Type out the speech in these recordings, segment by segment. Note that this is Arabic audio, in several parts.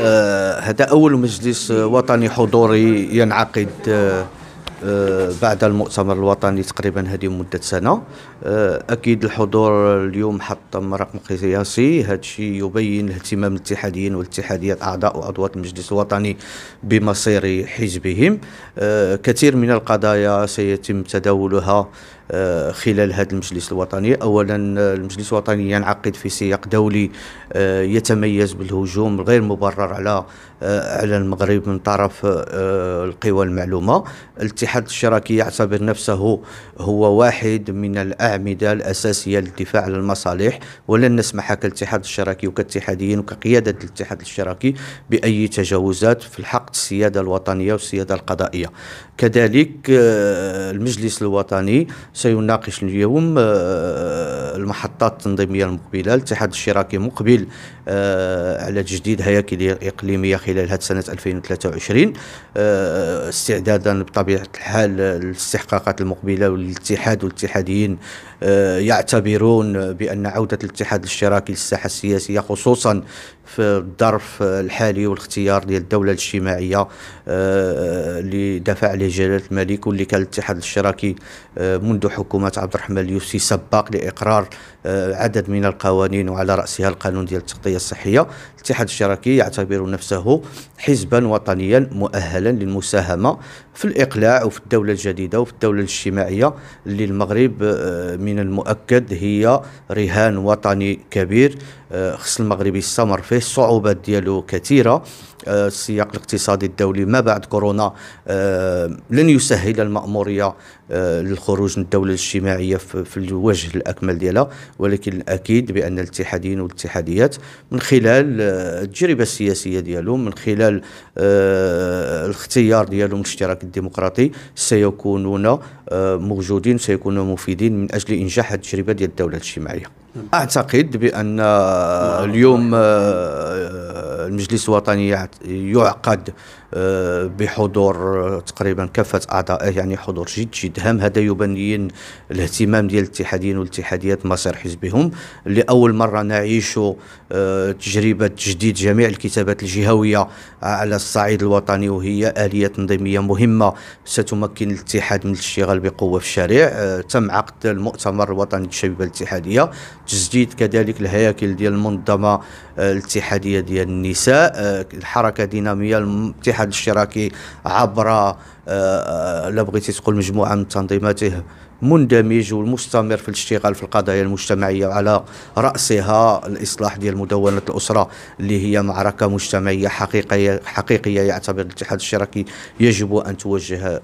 آه، هذا أول مجلس آه، وطني حضوري ينعقد آه، بعد المؤتمر الوطني تقريبا هذه مدة سنة. آه، أكيد الحضور اليوم حطم رقم قياسي هذا الشيء يبين اهتمام الاتحاديين والاتحاديات أعضاء وعضوات المجلس الوطني بمصير حزبهم. آه، كثير من القضايا سيتم تداولها آه، خلال هذا المجلس الوطني. اولا المجلس الوطني ينعقد في سياق دولي آه، يتميز بالهجوم الغير مبرر على آه، على المغرب من طرف القوى المعلومة. الاتحاد الاشتراكي يعتبر نفسه هو واحد من الأعمدة الأساسية للدفاع عن المصالح ولن نسمح كالاتحاد الاشتراكي وكاتحاديين وكقيادة الاتحاد الاشتراكي بأي تجاوزات في الحق السيادة الوطنية والسيادة القضائية. كذلك المجلس الوطني سيناقش اليوم آه، المحطات التنظيمية المقبلة. الاتحاد الاشتراكي مقبل آه، على تجديد هياكل إقليمية خلال هذه سنة 2023 آه، استعدادا بطبيعة الحال للاستحقاقات المقبلة والاتحاد والاتحاديين يعتبرون بأن عودة الاتحاد الاشتراكي للساحة السياسية خصوصا في الظرف الحالي والاختيار ديال الدولة الاجتماعية لدفع عليه جلالة الملك واللي كان الاتحاد الاشتراكي منذ حكومة عبد الرحمن اليوسي سباق لإقرار آه، عدد من القوانين وعلى رأسها القانون ديال التغطية الصحية. الاتحاد الاشتراكي يعتبر نفسه حزبا وطنيا مؤهلا للمساهمة في الإقلاع وفي الدولة الجديدة وفي الدولة الاجتماعية اللي المغرب آه، من المؤكد هي رهان وطني كبير. آه، خص المغرب يستمر فيه الصعوبات ديالو كثيرة. السياق الاقتصادي الدولي ما بعد كورونا لن يسهل المأمورية للخروج من الدولة الاجتماعية في الوجه الأكمل ديالها. ولكن الأكيد بأن الاتحاديين والاتحاديات من خلال آه، التجربة السياسية ديالهم من خلال آه، الاختيار ديالهم الاشتراك الديمقراطي سيكونون آه، موجودين سيكونوا مفيدين من أجل إنجاح التجربة ديال الدولة الاجتماعية. أعتقد بأن اليوم المجلس الوطني يعقد بحضور تقريبا كافة أعضائه يعني حضور جد جد هام. هذا يبين الاهتمام ديال الاتحاديين والاتحاديات مصير حزبهم لأول مرة نعيش آه، تجربة تجديد جميع الكتابات الجهوية على الصعيد الوطني وهي آلية تنظيمية مهمة ستمكن الاتحاد من الاشتغال بقوة في الشارع. آه، تم عقد المؤتمر الوطني للشبيبة الاتحادية. تجديد كذلك الهياكل ديال المنظمة الاتحادية ديال النساء. الحركة دينامية الاتحاد الاشتراكي عبر آه، آه، لا بغيتي تقول مجموعة من تنظيماته مندمج والمستمر في الاشتغال في القضايا المجتمعية وعلى رأسها. الإصلاح ديال مدونة الأسرة اللي هي معركة مجتمعية حقيقية حقيقية يعتبر الاتحاد الاشتراكي يجب أن توجه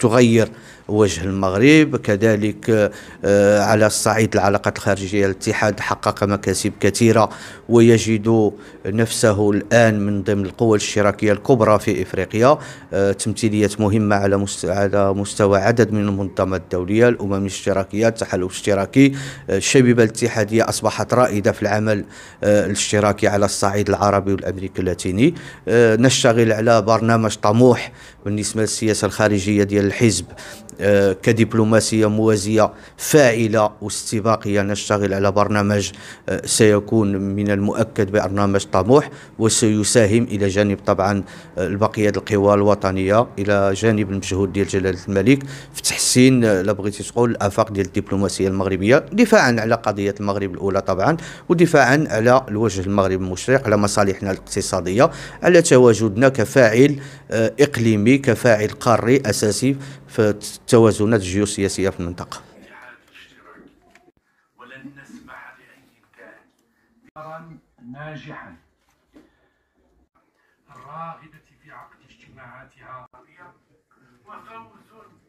تغير وجه المغرب كذلك آه، على الصعيد العلاقات الخارجية الاتحاد حقق مكاسب كثيرة ويجد نفسه الآن من ضمن القوى الاشتراكية الكبرى في إفريقيا. آه، تمثيليات مهمة على على مستوى عدد من المنظمات الدولية الأمم الاشتراكية التحالف الاشتراكي. آه، الشبيبة الاتحادية أصبحت رائدة في العمل الاشتراكي على الصعيد العربي والأمريكي اللاتيني. نشتغل على برنامج طموح بالنسبة للسياسة الخارجية ديال الحزب. كدبلوماسية موازية فاعلة واستباقية. نشتغل على برنامج آه، سيكون من المؤكد برنامج طموح وسيساهم إلى جانب طبعا آه، البقية القوى الوطنية إلى جانب المجهود ديال جلالة الملك. في تحسين لا بغيتي تقول الآفاق ديال الدبلوماسية المغربية دفاعا على قضية المغرب الأولى طبعا ودفاعا على الوجه المغرب المشرق على مصالحنا الاقتصادية على تواجدنا كفاعل إقليمي كفاعل قاري أساسي. في التوازنات الجيوسياسية في المنطقة. ناجحا في عقد اجتماعاتها وفوز